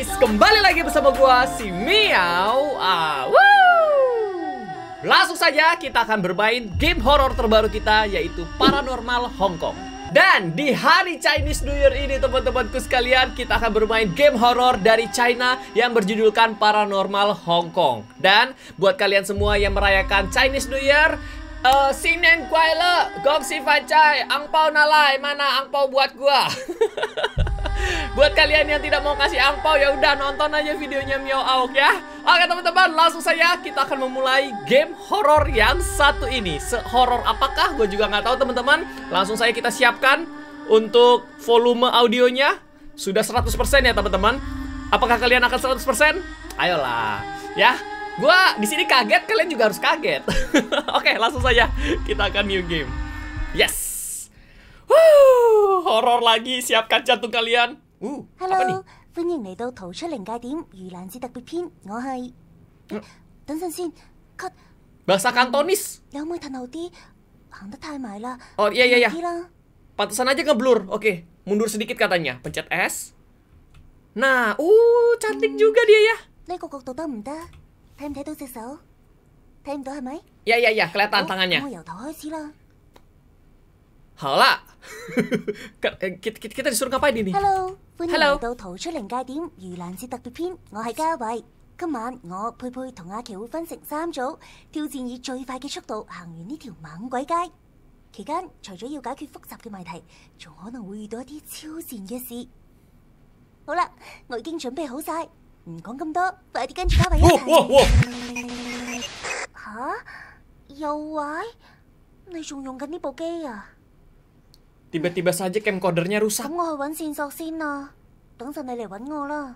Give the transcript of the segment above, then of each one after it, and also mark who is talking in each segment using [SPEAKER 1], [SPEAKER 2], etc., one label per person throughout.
[SPEAKER 1] guys, kembali lagi bersama gua si Miau. Ah! Langsung saja kita akan bermain game horror terbaru kita yaitu Paranormal Hong Kong. Dan di hari Chinese New Year ini teman-temanku sekalian kita akan bermain game horror dari China yang berjudulkan Paranormal Hong Kong. Dan buat kalian semua yang merayakan Chinese New Year, uh, Sinen Kuai Gong Angpau Nalai, mana angpau buat gua? Buat kalian yang tidak mau kasih angpau ya udah nonton aja videonya Mio Aok ya. Oke teman-teman, langsung saja kita akan memulai game horor yang satu ini. Sehoror apakah? Gue juga nggak tahu teman-teman. Langsung saja kita siapkan untuk volume audionya sudah 100% ya teman-teman. Apakah kalian akan 100%? Ayolah, ya. Gua di sini kaget, kalian juga harus kaget. Oke, langsung saja kita akan new game. Yes. Wuh, horor lagi, siapkan jantung kalian. Uh, apa nih?
[SPEAKER 2] Hello，欢迎嚟到逃出灵界点盂兰节特别篇，我系。等阵先，cut，
[SPEAKER 1] Bahasa Kantonis.
[SPEAKER 2] 你可唔可以褪后啲？行得太埋啦。
[SPEAKER 1] Oh iya iya iya.
[SPEAKER 2] 啲啦。
[SPEAKER 1] Pantesan aja ngeblur. Oke, mundur sedikit katanya. Pencet S. Nah, uh, cantik juga dia ya.
[SPEAKER 2] 呢个角度得唔得？ 睇唔睇到隻手？睇唔到係咪
[SPEAKER 1] ？Ya ya ya, kelihatan tangannya.
[SPEAKER 2] 咁我由頭開始啦。
[SPEAKER 1] Hala. Ke- eh, kita, kita, kita disuruh ngapain ini?
[SPEAKER 2] Hello，歡迎嚟到逃出靈界點盂蘭節特別篇，我係嘉慧。今晚我佩佩同阿琪會分成三組，挑戰以最快嘅速度行完呢條猛鬼街。期間除咗要解決複雜嘅謎題，仲可能會遇到一啲超自然嘅事。好啦，我已經準備好晒，唔讲咁多，快啲跟住嘉慧一
[SPEAKER 1] Wow, wow,
[SPEAKER 2] 齐。
[SPEAKER 1] wow.
[SPEAKER 2] 吓？又坏？你仲用紧呢部机啊？
[SPEAKER 1] Tiba-tiba saja camcordernya
[SPEAKER 2] 咁
[SPEAKER 1] rusak.
[SPEAKER 2] 我去揾线索先啦，等阵你嚟揾我啦。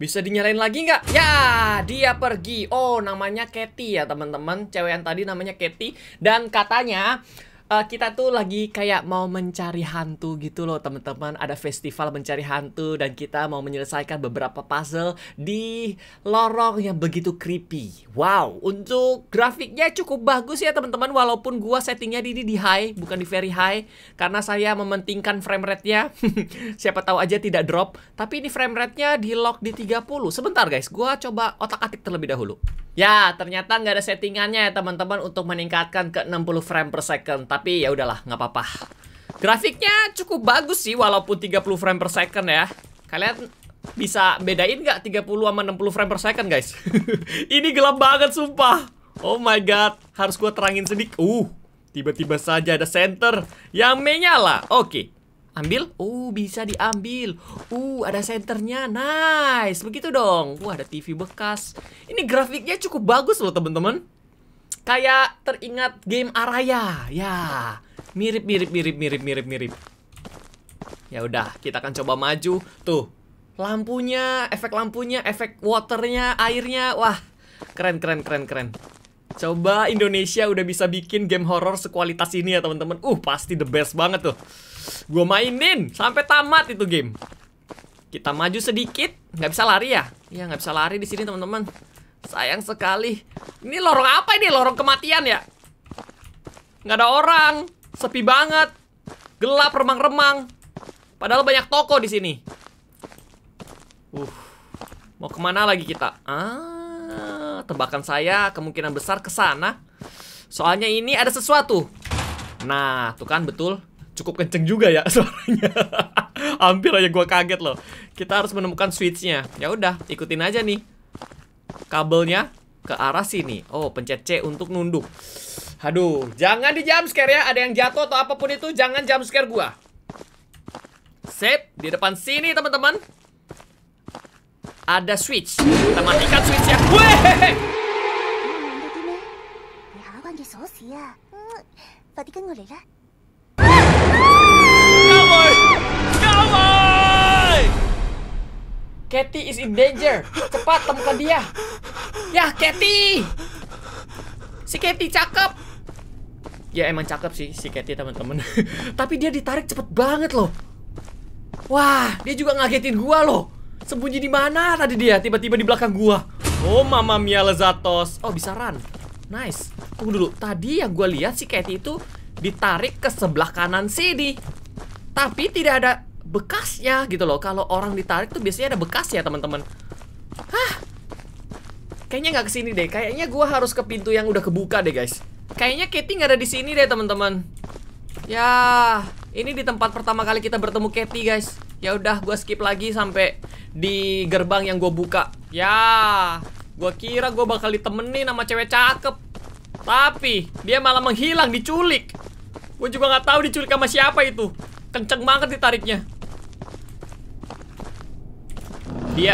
[SPEAKER 1] Bisa dinyalain lagi nggak? Ya, dia pergi. Oh, namanya Katy ya teman-teman. Cewek yang tadi namanya Katy. Dan katanya eh, kita tuh lagi kayak mau mencari hantu gitu loh teman-teman. Ada festival mencari hantu dan kita mau menyelesaikan beberapa puzzle di lorong yang begitu creepy. Wow, untuk grafiknya cukup bagus ya teman-teman. Walaupun gua settingnya di, di high, bukan di very high, karena saya mementingkan frame rate-nya. Siapa tahu aja tidak drop. Tapi ini frame rate-nya di lock di 30. Sebentar guys, gua coba otak-atik terlebih dahulu. Ya, ternyata nggak ada settingannya ya teman-teman untuk meningkatkan ke 60 frame per second. Tapi ya udahlah, nggak apa-apa. Grafiknya cukup bagus sih walaupun 30 frame per second ya. Kalian bisa bedain nggak 30 sama 60 frame per second guys? Ini gelap banget sumpah. Oh my god, harus gua terangin sedikit. Uh, tiba-tiba saja ada center yang menyala. Oke. Ambil, uh bisa diambil. Uh ada senternya, nice. Begitu dong. Wah ada TV bekas. Ini grafiknya cukup bagus loh teman-teman. Kayak teringat game Araya, ya. Mirip, mirip, mirip, mirip, mirip, mirip. Ya udah, kita akan coba maju. Tuh, lampunya, efek lampunya, efek waternya, airnya, wah, keren, keren, keren, keren. Coba Indonesia udah bisa bikin game horror sekualitas ini ya teman-teman. Uh, pasti the best banget tuh. Gue mainin sampai tamat itu game. Kita maju sedikit, nggak bisa lari ya? Iya nggak bisa lari di sini teman-teman. Sayang sekali. Ini lorong apa ini? Lorong kematian ya? Nggak ada orang, sepi banget, gelap remang-remang. Padahal banyak toko di sini. Uh, mau ke mana lagi kita? Ah, tebakan saya kemungkinan besar ke sana. Soalnya ini ada sesuatu. Nah, tuh kan betul. Cukup kenceng juga ya suaranya. Hampir aja gua kaget loh. Kita harus menemukan switchnya. Ya udah, ikutin aja nih. Kabelnya ke arah sini. Oh, pencet C untuk nunduk. Aduh, jangan di jump scare ya. Ada yang jatuh atau apa pun itu, jangan jump scare gua. Sip, di depan sini teman-teman. Ada switch. Kita matikan switchnya. Weh!
[SPEAKER 2] 揾到
[SPEAKER 1] Katy is in danger. Cepat temukan dia. Ya, Katy. Si Katy cakep. Ya emang cakep sih si Katy teman-teman. Tapi dia ditarik cepet banget loh. Wah, dia juga ngagetin gua loh. Sembunyi di mana tadi dia? Tiba-tiba di belakang gua. Oh, Mama Mia Lezatos. Oh, bisa run. Nice. Tunggu dulu. Tadi yang gua lihat si Katy itu ditarik ke sebelah kanan sini. Tapi tidak ada bekasnya gitu loh. Kalau orang ditarik tuh biasanya ada bekas ya teman-teman. Hah? Kayaknya nggak ke sini deh. Kayaknya gua harus ke pintu yang udah kebuka deh guys. Kayaknya Katie nggak ada di sini deh teman-teman. Ya, ini di tempat pertama kali kita bertemu Katie guys. Ya udah, gua skip lagi sampai di gerbang yang gue buka. Ya, gua kira gua bakal ditemenin sama cewek cakep. Tapi dia malah menghilang, diculik. Gue juga nggak tahu diculik sama siapa itu. Kenceng banget ditariknya. Dia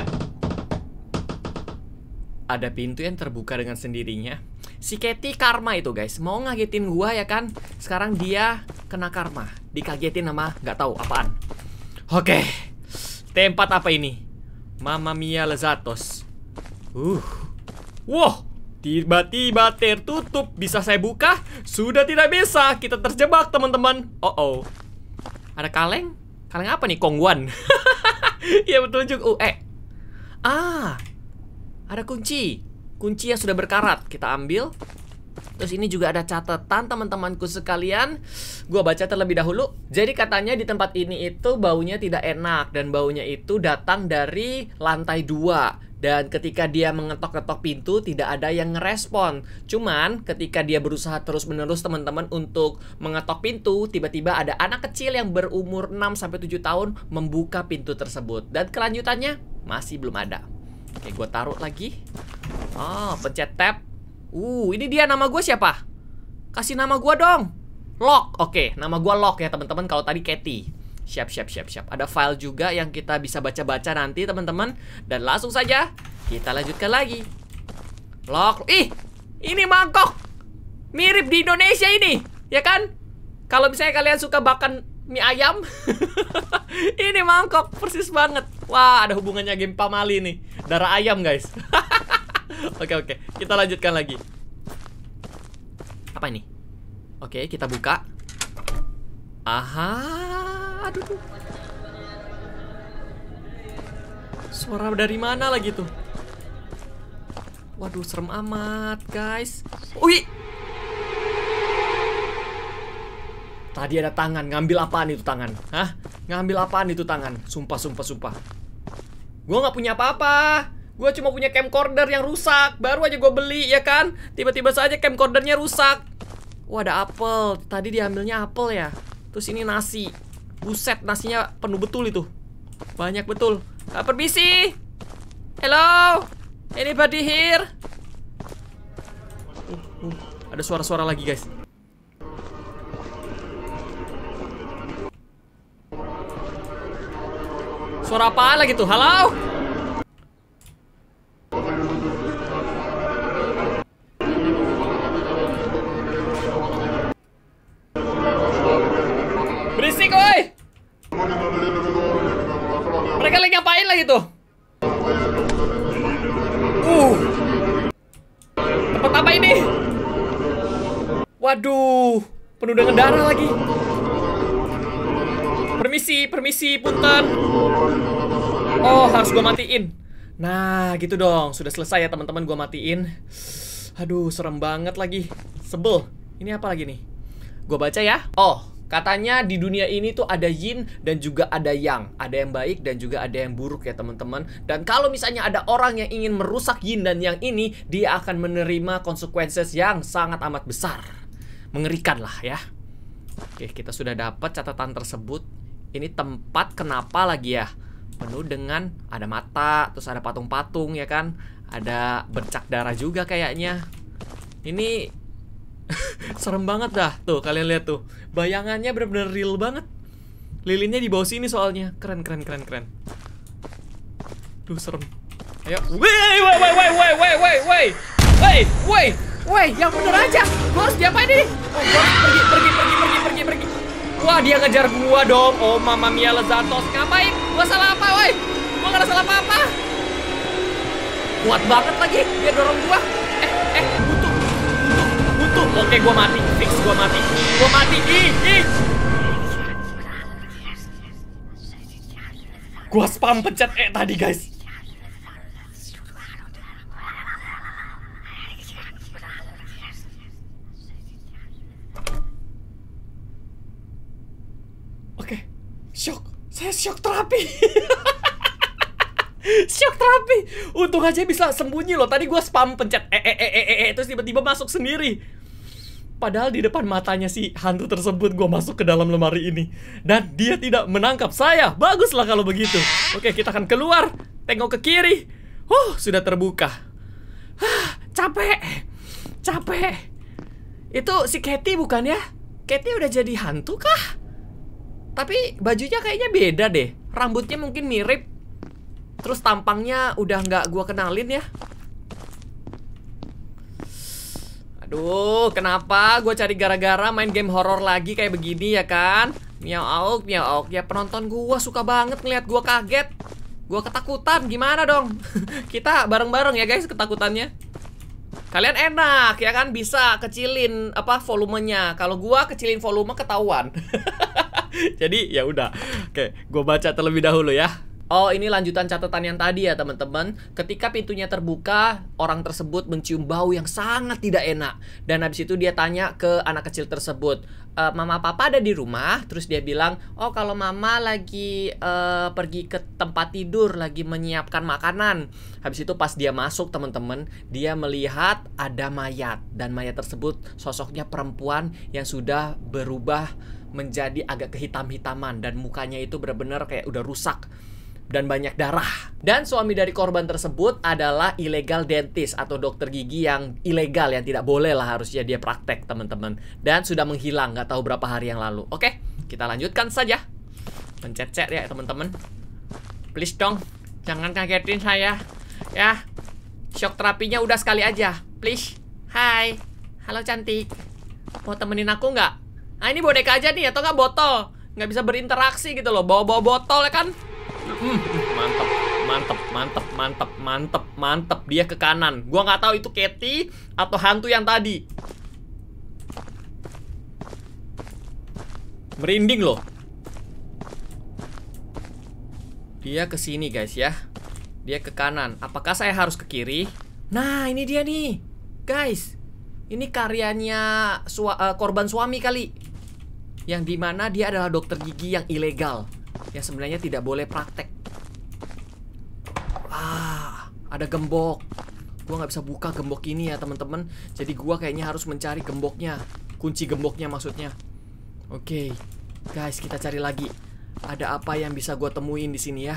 [SPEAKER 1] ada pintu yang terbuka dengan sendirinya. Si Katie karma itu guys, mau ngagetin gua ya kan? Sekarang dia kena karma, dikagetin sama nggak tahu apaan. Oke, tempat apa ini? Mama Mia Lezatos. Uh, wow, tiba-tiba tertutup. Bisa saya buka? Sudah tidak bisa. Kita terjebak teman-teman. Oh oh, ada kaleng? Kaleng apa nih? Kongguan. Iya betul juga. Uh, eh, ah, ada kunci. Kunci yang sudah berkarat. Kita ambil. Terus ini juga ada catatan teman-temanku sekalian. Gua baca terlebih dahulu. Jadi katanya di tempat ini itu baunya tidak enak dan baunya itu datang dari lantai dua. Dan ketika dia mengetok-ketok pintu tidak ada yang ngerespon. Cuman ketika dia berusaha terus-menerus teman-teman untuk mengetok pintu, tiba-tiba ada anak kecil yang berumur 6 sampai 7 tahun membuka pintu tersebut. Dan kelanjutannya masih belum ada. Oke, gue taruh lagi. Oh, pencet tab. Uh, ini dia nama gue siapa? Kasih nama gue dong. Lock. Oke, nama gue Lock ya teman-teman. Kalau tadi Katie. Siap, siap, siap, siap. Ada file juga yang kita bisa baca-baca nanti teman-teman. Dan langsung saja kita lanjutkan lagi. Lock. Ih, ini mangkok. Mirip di Indonesia ini, ya kan? Kalau misalnya kalian suka makan mie ayam, ini mangkok persis banget. Wah, ada hubungannya game pamali nih. Darah ayam, guys. oke, oke. Kita lanjutkan lagi. Apa ini? Oke, kita buka. Aha, aduh. Suara dari mana lagi tuh? Waduh, serem amat, guys. Wih. Tadi ada tangan, ngambil apaan itu tangan? Hah? Ngambil apaan itu tangan? Sumpah, sumpah, sumpah. Gue nggak punya apa-apa. Gue cuma punya camcorder yang rusak. Baru aja gue beli, ya kan? Tiba-tiba saja camcordernya rusak. Wah, ada apel. Tadi diambilnya apel ya. Terus ini nasi. Buset, nasinya penuh betul itu. Banyak betul. Uh, permisi. Hello. Anybody here? Uh, uh, ada suara-suara lagi, guys. Suara apa lagi tuh? Halo? Penuh dengan darah lagi. Permisi, permisi, punten. Oh, harus gua matiin. Nah, gitu dong. Sudah selesai ya teman-teman gua matiin. Aduh, serem banget lagi. Sebel. Ini apa lagi nih? Gua baca ya. Oh, Katanya di dunia ini tuh ada yin dan juga ada yang. Ada yang baik dan juga ada yang buruk ya teman-teman. Dan kalau misalnya ada orang yang ingin merusak yin dan yang ini, dia akan menerima konsekuensi yang sangat amat besar. Mengerikan lah ya. Oke, kita sudah dapat catatan tersebut. Ini tempat kenapa lagi ya? Penuh dengan ada mata, terus ada patung-patung ya kan? Ada bercak darah juga kayaknya. Ini Serem banget dah Tuh kalian lihat tuh Bayangannya bener-bener real banget Lilinnya di bawah sini soalnya Keren keren keren keren Duh serem Ayo Woi woi woi woi woi woi woi woi Woi woi yang bener aja. Gua harus diapain ini? Oh gua harus pergi pergi pergi pergi pergi pergi. Wah dia ngejar gua dong. Oh mama mia lezatos. Ngapain? Gua salah apa woi Gua gak ada salah apa-apa. Kuat banget lagi Dia dorong gua. Eh eh butuh Butuh. Oke gua mati. Fix gua mati. Gua mati. Ih ih. Gua spam pencet E tadi guys Oke Shock Saya shock terapi. shock terapi. Untung aja bisa sembunyi loh. Tadi gue spam pencet eh eh eh eh eh, terus tiba-tiba masuk sendiri. Padahal di depan matanya si hantu tersebut gue masuk ke dalam lemari ini dan dia tidak menangkap saya. Baguslah kalau begitu. Oke, kita akan keluar. Tengok ke kiri. Oh, sudah terbuka. Hah, capek. Capek. Itu si Katy bukan ya? Katy udah jadi hantu kah? Tapi bajunya kayaknya beda deh. Rambutnya mungkin mirip. Terus tampangnya udah nggak gua kenalin ya. Aduh, kenapa gue cari gara-gara main game horor lagi kayak begini ya kan? Miau auk, miau auk. Ya penonton gue suka banget ngeliat gue kaget. Gue ketakutan, gimana dong? Kita bareng-bareng ya guys ketakutannya. Kalian enak ya kan bisa kecilin apa volumenya. Kalau gua kecilin volume ketahuan. Jadi ya udah. Oke, gua baca terlebih dahulu ya. Oh, ini lanjutan catatan yang tadi ya, teman-teman. Ketika pintunya terbuka, orang tersebut mencium bau yang sangat tidak enak. Dan habis itu dia tanya ke anak kecil tersebut, e, "Mama Papa ada di rumah?" Terus dia bilang, "Oh, kalau Mama lagi uh, pergi ke tempat tidur, lagi menyiapkan makanan." Habis itu pas dia masuk, teman-teman, dia melihat ada mayat dan mayat tersebut sosoknya perempuan yang sudah berubah menjadi agak kehitam-hitaman dan mukanya itu benar-benar kayak udah rusak dan banyak darah. Dan suami dari korban tersebut adalah ilegal dentist atau dokter gigi yang ilegal yang tidak boleh lah harusnya dia praktek teman-teman. Dan sudah menghilang nggak tahu berapa hari yang lalu. Oke, kita lanjutkan saja. Pencet-cet ya teman-teman. Please dong, jangan kagetin saya. Ya, shock terapinya udah sekali aja. Please. Hai, halo cantik. Mau temenin aku nggak? Ah ini boneka aja nih atau nggak botol? Nggak bisa berinteraksi gitu loh. Bawa-bawa botol ya kan? Hmm, mantep, mantep, mantep, mantep, mantep, mantep. Dia ke kanan. Gua nggak tahu itu Katy atau hantu yang tadi. Merinding loh. Dia ke sini guys ya. Dia ke kanan. Apakah saya harus ke kiri? Nah, ini dia nih. Guys, ini karyanya sua uh, korban suami kali. Yang di mana dia adalah dokter gigi yang ilegal yang sebenarnya tidak boleh praktek. Ah, ada gembok. Gua nggak bisa buka gembok ini ya teman-teman. Jadi gua kayaknya harus mencari gemboknya, kunci gemboknya maksudnya. Oke, okay. guys kita cari lagi. Ada apa yang bisa gua temuin di sini ya?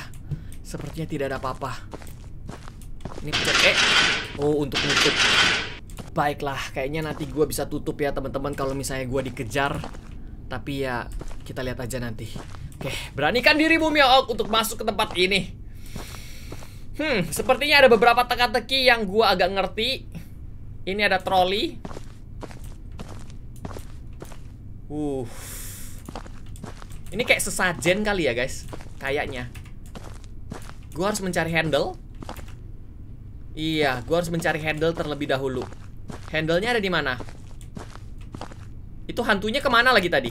[SPEAKER 1] Sepertinya tidak ada apa-apa. Ini pencet eh. Oh untuk nutup. Baiklah, kayaknya nanti gua bisa tutup ya teman-teman kalau misalnya gua dikejar. Tapi ya kita lihat aja nanti. Oke, beranikan dirimu Miaok untuk masuk ke tempat ini. Hmm, sepertinya ada beberapa teka-teki yang gua agak ngerti. Ini ada troli. Uh. Ini kayak sesajen kali ya, guys. Kayaknya. Gua harus mencari handle. Iya, gua harus mencari handle terlebih dahulu. Handlenya ada di mana? Itu hantunya ke mana lagi tadi?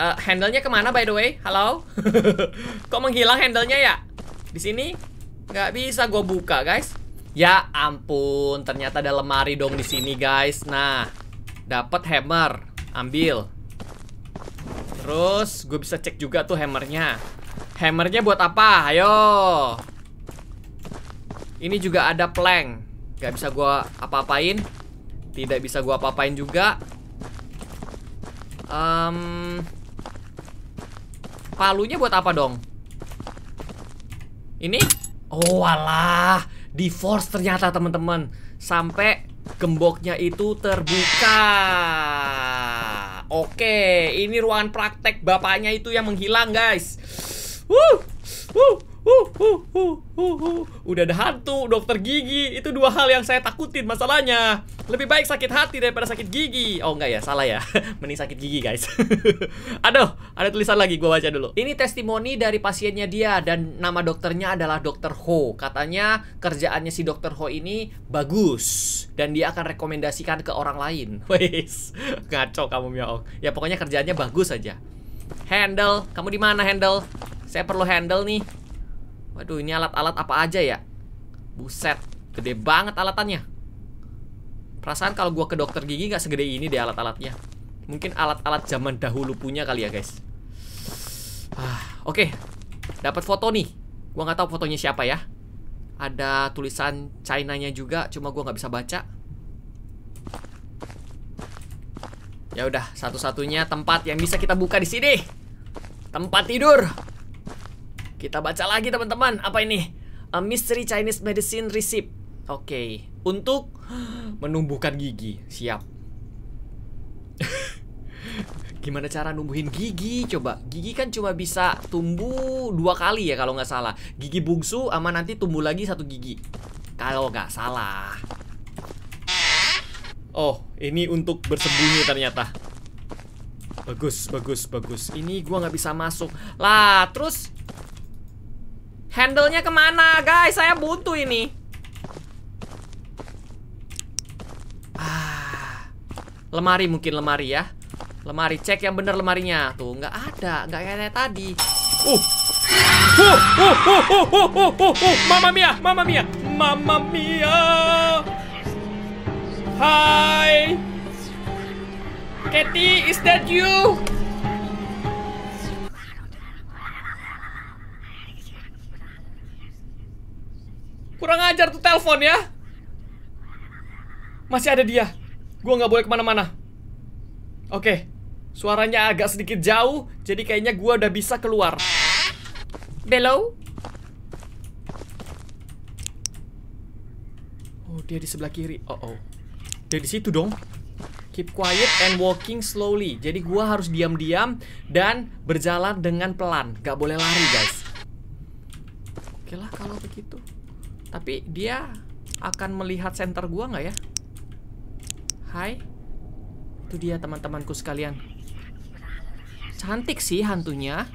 [SPEAKER 1] Uh, handlenya ke mana by the way? Halo? Kok menghilang handlenya ya? Di sini? Nggak bisa gue buka guys. Ya ampun, ternyata ada lemari dong di sini guys. Nah, dapat hammer, ambil. Terus gue bisa cek juga tuh hammernya. Hammernya buat apa? Ayo. Ini juga ada plank. Gak bisa gue apa-apain. Tidak bisa gue apa-apain juga. Um, palunya buat apa dong? Ini? Oh alah, di force ternyata teman-teman. Sampai gemboknya itu terbuka. Oke, ini ruangan praktek bapaknya itu yang menghilang, guys. Wuh, wuh, Udah ada hantu, dokter gigi. Itu dua hal yang saya takutin masalahnya. Lebih baik sakit hati daripada sakit gigi. Oh enggak ya, salah ya. Mending sakit gigi, guys. Aduh, ada tulisan lagi gua baca dulu. Ini testimoni dari pasiennya dia dan nama dokternya adalah Dokter Ho. Katanya kerjaannya si Dokter Ho ini bagus dan dia akan rekomendasikan ke orang lain. Wes, ngaco kamu Miao. Ya pokoknya kerjaannya bagus aja. Handle, kamu di mana Handle? Saya perlu handle nih. Waduh, ini alat-alat apa aja ya? Buset, gede banget alatannya. Perasaan kalau gua ke dokter gigi nggak segede ini deh alat-alatnya. Mungkin alat-alat zaman dahulu punya kali ya, guys. Ah, oke. Dapat foto nih. Gua nggak tahu fotonya siapa ya. Ada tulisan China-nya juga, cuma gua nggak bisa baca. Ya udah, satu-satunya tempat yang bisa kita buka di sini. Tempat tidur. Kita baca lagi teman-teman. Apa ini? A mystery Chinese medicine receipt. Oke, untuk menumbuhkan gigi. Siap. Gimana cara numbuhin gigi? Coba, gigi kan cuma bisa tumbuh dua kali ya kalau nggak salah. Gigi bungsu sama nanti tumbuh lagi satu gigi. Kalau nggak salah. Oh, ini untuk bersembunyi ternyata. Bagus, bagus, bagus. Ini gua nggak bisa masuk. Lah, terus handle-nya ke mana, guys? Saya buntu ini. Ah, lemari mungkin lemari ya. Lemari, cek yang bener lemarinya. Tuh, nggak ada, nggak kayak tadi. Uh, Uh, uh, uh, uh, uh, uh, uh, uh. Mama Mia, Mama Mia, Mama Mia. Hi. Katie, is that you? Kurang ajar tuh telepon ya. Masih ada dia. Gua nggak boleh ke mana-mana. Oke, suaranya agak sedikit jauh, jadi kayaknya gua udah bisa keluar. Bello? Oh, dia di sebelah kiri. Oh, oh. Dia di situ dong. Keep quiet and walking slowly. Jadi gua harus diam-diam dan berjalan dengan pelan. Gak boleh lari, guys. Oke lah kalau begitu. Tapi dia akan melihat center gua nggak ya? Hai. Itu dia teman-temanku sekalian. Cantik sih hantunya.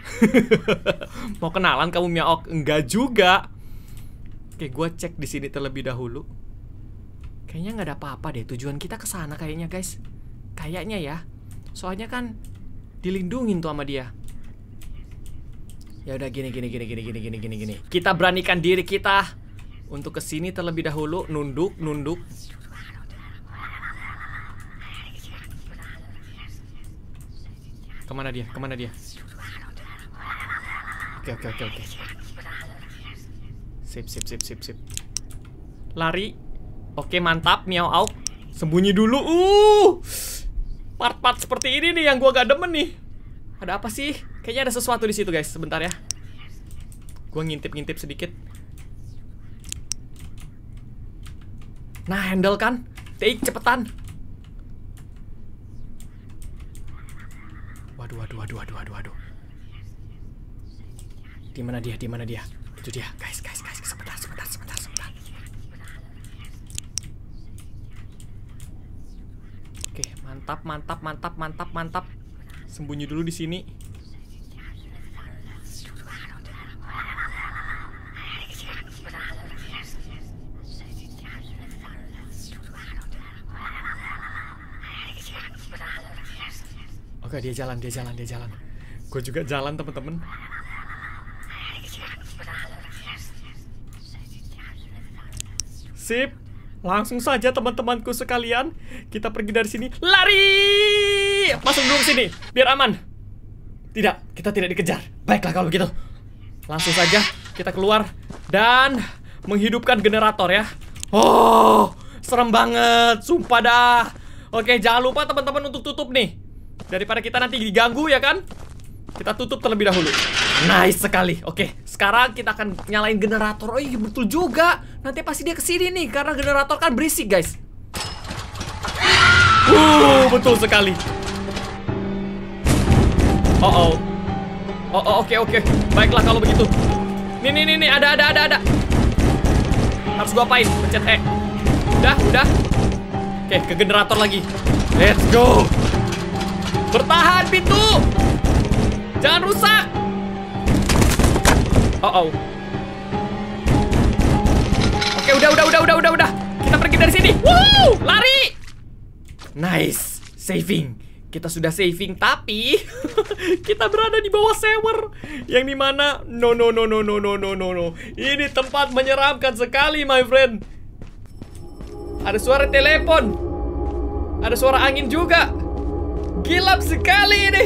[SPEAKER 1] Mau kenalan kamu Miaok? Enggak juga. Oke, gua cek di sini terlebih dahulu. Kayaknya nggak ada apa-apa deh. Tujuan kita ke sana kayaknya, guys. Kayaknya ya. Soalnya kan dilindungin tuh sama dia. Ya udah gini gini gini gini gini gini gini. Kita beranikan diri kita untuk ke sini terlebih dahulu, nunduk, nunduk. Ke mana dia? Ke mana dia? Oke oke oke oke. Sip sip sip sip sip. Lari. Oke mantap miau out. Sembunyi dulu. Uh. Part-part seperti ini nih yang gua gak demen nih. Ada apa sih? Kayaknya ada sesuatu di situ guys. Sebentar ya. Gua ngintip-ngintip sedikit. Nah, handle kan? Take cepetan. Waduh, waduh, waduh, waduh, waduh, waduh. Di mana dia? Di mana dia? Itu dia, guys, guys, guys. Sebentar, sebentar, sebentar, sebentar. Oke, mantap, mantap, mantap, mantap, mantap. Sembunyi dulu di sini. Dia jalan, dia jalan, dia jalan. Gue juga jalan, temen-temen. Sip. Langsung saja teman-temanku sekalian, kita pergi dari sini. Lari! Masuk dulu ke sini, biar aman. Tidak, kita tidak dikejar. Baiklah kalau begitu. Langsung saja kita keluar dan menghidupkan generator ya. Oh, serem banget, sumpah dah. Oke, jangan lupa teman-teman untuk tutup nih. Daripada kita nanti diganggu ya kan? Kita tutup terlebih dahulu. Nice sekali. Oke, sekarang kita akan nyalain generator. Oh iya betul juga. Nanti pasti dia ke sini nih karena generator kan berisik guys. Uh, betul sekali. Oh oh. Oh oh oke oke. Baiklah kalau begitu. Nih nih nih nih ada ada ada ada. Harus gua apain? Pencet E. Udah udah. Oke ke generator lagi. Let's go. Bertahan pintu. Jangan rusak. Oh oh. Oke, udah udah udah udah udah udah. Kita pergi dari sini. Wow, lari. Nice, saving. Kita sudah saving tapi kita berada di bawah sewer yang di mana no no no no no no no no no. Ini tempat menyeramkan sekali, my friend. Ada suara telepon. Ada suara angin juga. Gilap sekali ini.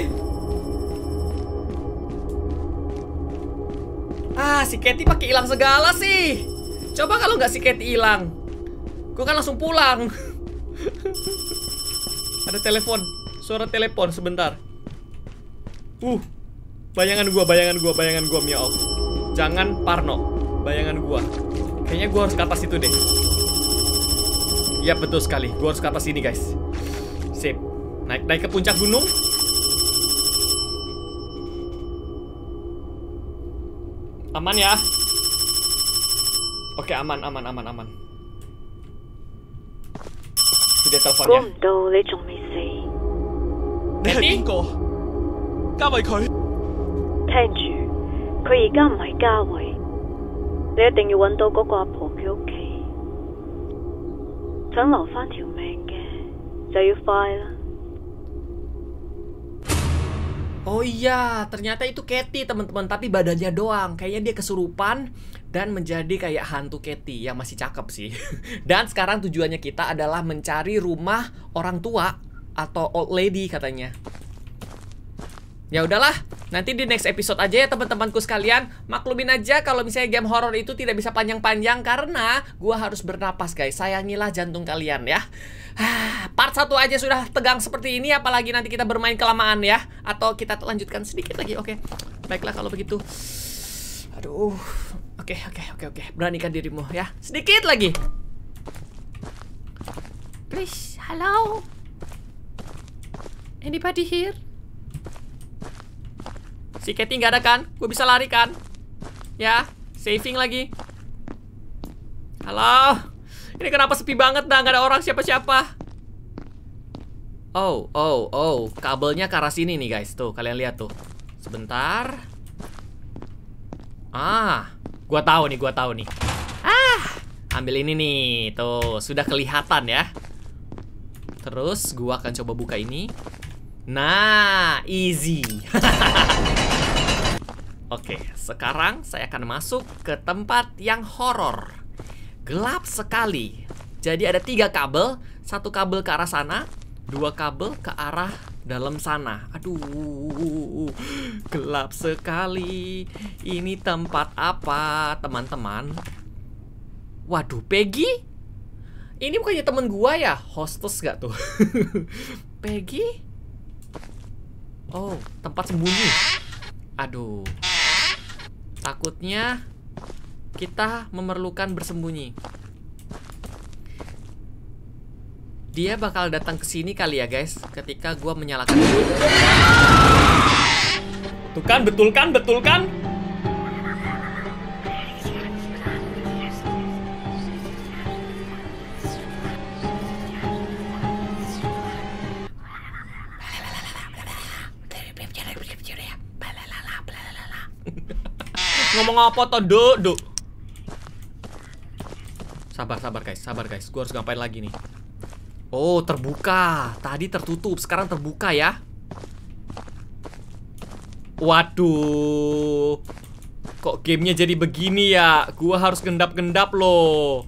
[SPEAKER 1] Ah, si Katy pakai hilang segala sih. Coba kalau nggak si Katy hilang, gue kan langsung pulang. Ada telepon, suara telepon sebentar. Uh, bayangan gua, bayangan gua, bayangan gua Miao. Jangan Parno, bayangan gua. Kayaknya gua harus ke atas itu deh. Iya betul sekali, gua harus ke atas ini guys. Sip, naik naik ke puncak gunung. Aman ya. Oke aman aman aman aman. Sudah
[SPEAKER 3] 估
[SPEAKER 1] teleponnya.
[SPEAKER 3] 唔到你仲未死。
[SPEAKER 4] 你系边个？嘉慧佢
[SPEAKER 3] 听住，佢而家唔系家慧，你一定要揾到嗰个阿婆嘅屋企。想留翻条命嘅，就要快啦。
[SPEAKER 1] Oh iya, ternyata itu Katy teman-teman, tapi badannya doang. Kayaknya dia kesurupan dan menjadi kayak hantu Katy yang masih cakep sih. Dan sekarang tujuannya kita adalah mencari rumah orang tua atau old lady katanya. Ya udahlah, nanti di next episode aja ya teman-temanku sekalian. Maklumin aja kalau misalnya game horror itu tidak bisa panjang-panjang karena gua harus bernapas guys. Sayangilah jantung kalian ya. Part 1 aja sudah tegang seperti ini apalagi nanti kita bermain kelamaan ya atau kita lanjutkan sedikit lagi. Oke. Baiklah kalau begitu. Aduh. Oke, oke, oke, oke. Beranikan dirimu ya. Sedikit lagi. Please, hello. Anybody here? Si Katy nggak ada kan? Gue bisa lari kan? Ya, saving lagi. Halo. Ini kenapa sepi banget dah? Nggak ada orang siapa-siapa. Oh, oh, oh. Kabelnya ke arah sini nih guys. Tuh, kalian lihat tuh. Sebentar. Ah, gua tahu nih, gua tahu nih. Ah, ambil ini nih. Tuh, sudah kelihatan ya. Terus gua akan coba buka ini. Nah, easy. Oke, sekarang saya akan masuk ke tempat yang horor. Gelap sekali. Jadi ada tiga kabel, satu kabel ke arah sana, dua kabel ke arah dalam sana. Aduh, gelap sekali. Ini tempat apa, teman-teman? Waduh, Peggy? Ini bukannya temen gua ya? Hostess gak tuh? Peggy? Oh, tempat sembunyi. Aduh. Takutnya kita memerlukan bersembunyi. Dia bakal datang ke sini kali ya, guys, ketika gua menyalakan. Tuh kan, betul kan, betul kan? Ngomong apa toh, Duk? Duk. Sabar, sabar guys, sabar guys. Gua harus ngapain lagi nih? Oh, terbuka. Tadi tertutup, sekarang terbuka ya. Waduh. Kok gamenya jadi begini ya? Gua harus gendap-gendap loh.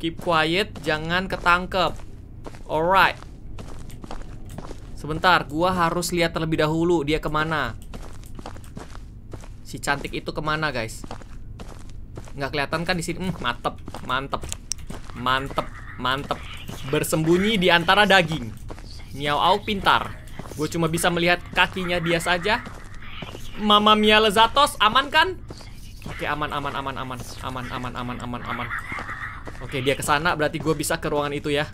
[SPEAKER 1] Keep quiet, jangan ketangkep. Alright. Sebentar, gua harus lihat terlebih dahulu dia ke mana. Si cantik itu ke mana guys? Nggak kelihatan kan di sini? Hmm, mantep, mantep, Mantep, mantep. Bersembunyi di antara daging. Miao Au pintar. Gue cuma bisa melihat kakinya dia saja. Mama Mia Lezatos, aman kan? Oke, aman, aman, aman, aman. Aman, aman, aman, aman, aman. Oke, dia ke sana. Berarti gue bisa ke ruangan itu ya.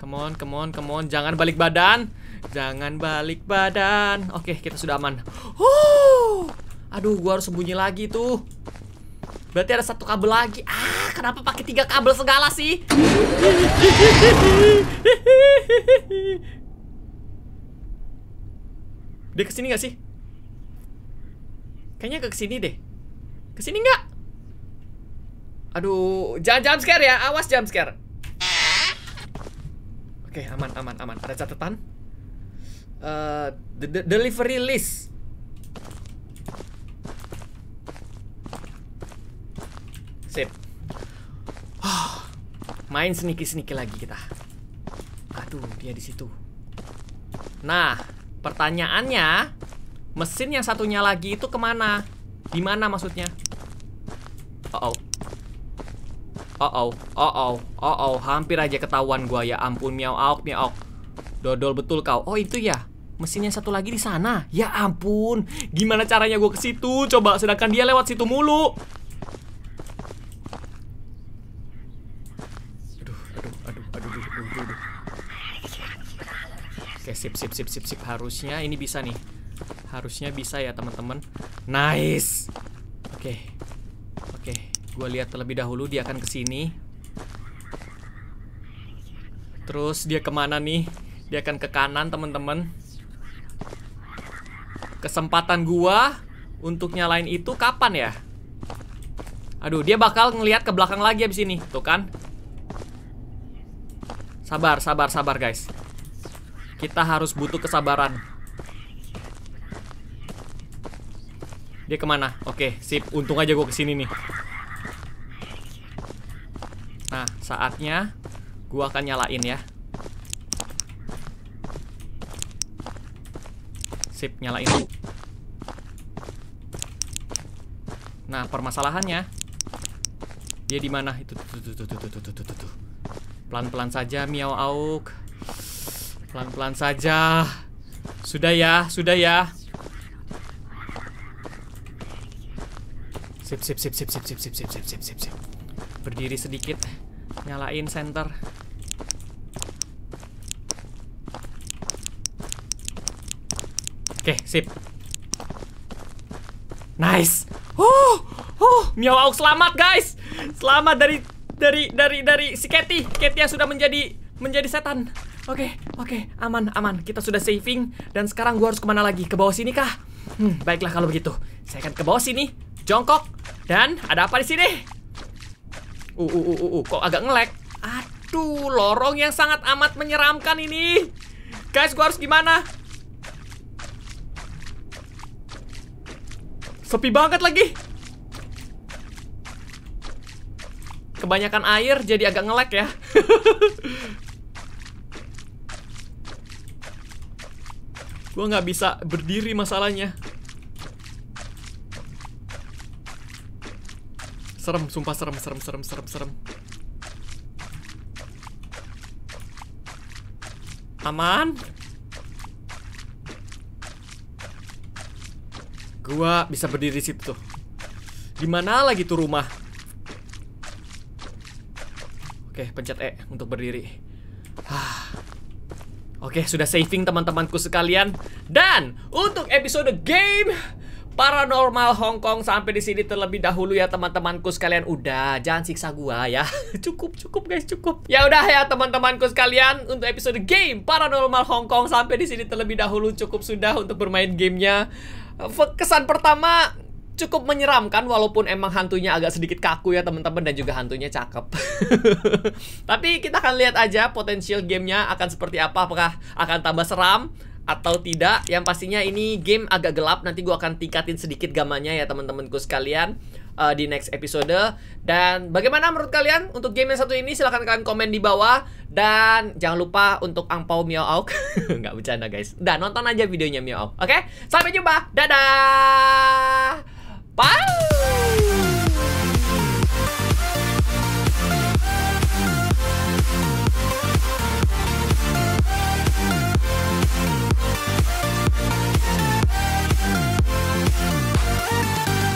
[SPEAKER 1] Come on, come on, come on. Jangan balik badan. Jangan balik badan. Oke, kita sudah aman. Huh. Aduh, gue harus sembunyi lagi tuh. Berarti ada satu kabel lagi. Ah, kenapa pakai tiga kabel segala sih? Dia ke sini gak sih? Kayaknya ke ke sini deh. Ke sini nggak? Aduh, jangan jump scare ya. Awas jump scare. Oke, aman, aman, aman. Ada catatan. Eh, the, the delivery list. Sip. Main seniki-seniki lagi kita. Aduh, dia di situ. Nah, pertanyaannya, mesin yang satunya lagi itu ke mana? Di mana maksudnya? Oh oh. Oh oh. Oh oh. Oh oh. Hampir aja ketahuan gua ya ampun miau auk miau auk. Dodol betul kau. Oh itu ya. Mesinnya satu lagi di sana. Ya ampun. Gimana caranya gua ke situ? Coba sedangkan dia lewat situ mulu. Aduh, aduh, aduh, aduh, Oke, sip, sip, sip, sip, sip. Harusnya ini bisa nih. Harusnya bisa ya, teman-teman. Nice. Oke. Oke, gue lihat terlebih dahulu dia akan ke sini. Terus dia ke mana nih? Dia akan ke kanan, teman-teman. Kesempatan gua untuk nyalain itu kapan ya? Aduh, dia bakal ngelihat ke belakang lagi abis ini. Tuh kan? Sabar, sabar, sabar guys. Kita harus butuh kesabaran. Dia ke mana? Oke, sip. Untung aja gue ke sini nih. Nah, saatnya gue akan nyalain ya. Sip, nyalain. Nah, permasalahannya dia di mana? Itu tuh tuh tuh tuh tuh tuh tuh tuh. Pelan-pelan saja miau auk. Pelan-pelan saja. Sudah ya, sudah ya. Sip, sip, sip, sip, sip, sip, sip, sip, sip, sip, sip, sip. Berdiri sedikit. Nyalain center. Oke, sip. Nice. Oh, oh, Miao Auk selamat guys. Selamat dari dari dari dari si Katy. Katy yang sudah menjadi menjadi setan. Oke, oke, aman, aman. Kita sudah saving dan sekarang gua harus ke mana lagi? Ke bawah sini kah? Hmm, baiklah kalau begitu. Saya akan ke bawah sini, jongkok. Dan ada apa di sini? Uh, uh, uh, uh, uh, kok agak ngelek? Aduh, lorong yang sangat amat menyeramkan ini. Guys, gua harus gimana? Sepi banget lagi. Kebanyakan air jadi agak ngelek ya. Gua nggak bisa berdiri masalahnya. Serem, sumpah serem, serem, serem, serem, serem. Aman. Gua bisa berdiri di situ tuh. Di mana lagi tuh rumah? Oke, pencet E untuk berdiri. Ah. Oke, sudah saving teman-temanku sekalian. Dan untuk episode game Paranormal Hong Kong sampai di sini terlebih dahulu ya teman-temanku sekalian. Udah, jangan siksa gua ya. cukup, cukup guys, cukup. Ya udah ya teman-temanku sekalian untuk episode game Paranormal Hong Kong sampai di sini terlebih dahulu cukup sudah untuk bermain gamenya. Kesan pertama cukup menyeramkan walaupun emang hantunya agak sedikit kaku ya teman-teman dan juga hantunya cakep. Tapi kita akan lihat aja potensial gamenya akan seperti apa, apakah akan tambah seram atau tidak. Yang pastinya ini game agak gelap. Nanti gua akan tingkatin sedikit gamanya ya teman-temanku sekalian uh, di next episode. Dan bagaimana menurut kalian untuk game yang satu ini? Silahkan kalian komen di bawah. Dan jangan lupa untuk angpau Miao Auk. Nggak bercanda guys. Udah nonton aja videonya Miao. Oke? Sampai jumpa. Dadah. Bye.